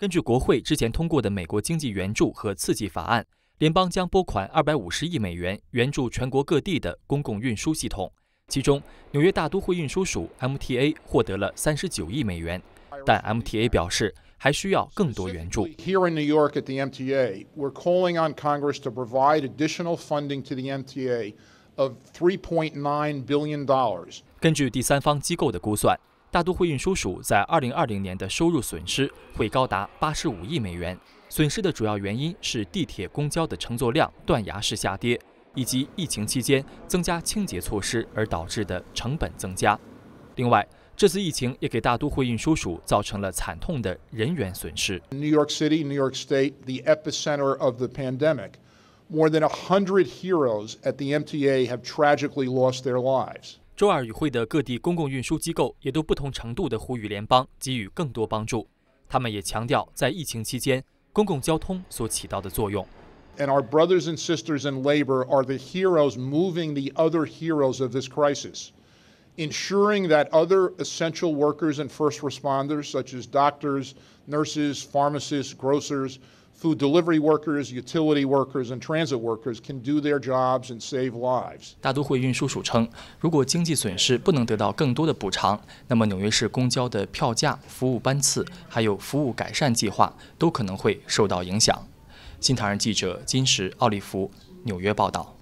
根据国会之前通过的美国经济援助和刺激法案，联邦将拨款二百五十亿美元援助全国各地的公共运输系统。其中，纽约大都会运输署 （MTA） 获得了三十九亿美元，但 MTA 表示还需要更多援助。Here in New York at the MTA, we're calling on Congress to provide additional funding to the MTA of 3.9 billion dollars. 根据第三方机构的估算，大都会运输署在二零二零年的收入损失会高达八十五亿美元。损失的主要原因是地铁、公交的乘坐量断崖式下跌。以及疫情期间增加清洁措施而导致的成本增加。另外，这次疫情也给大都会运输署造成了惨痛的人员损失。New York City, New York State, the epicenter of the pandemic, more than a hundred heroes at the MTA have tragically lost their lives. 周二与会的各地公共运输机构也都不同程度地呼吁联邦给予更多帮助。他们也强调，在疫情期间公共交通所起到的作用。and our brothers and sisters in labor are the heroes moving the other heroes of this crisis, ensuring that other essential workers and first responders, such as doctors, nurses, pharmacists, grocers, food delivery workers, utility workers, and transit workers can do their jobs and save lives. 大都会运输署称，如果经济损失不能得到更多的补偿，那么纽约市公交的票价、服务班次还有服务改善计划都可能会受到影响。新唐人记者金石奥利弗纽约报道。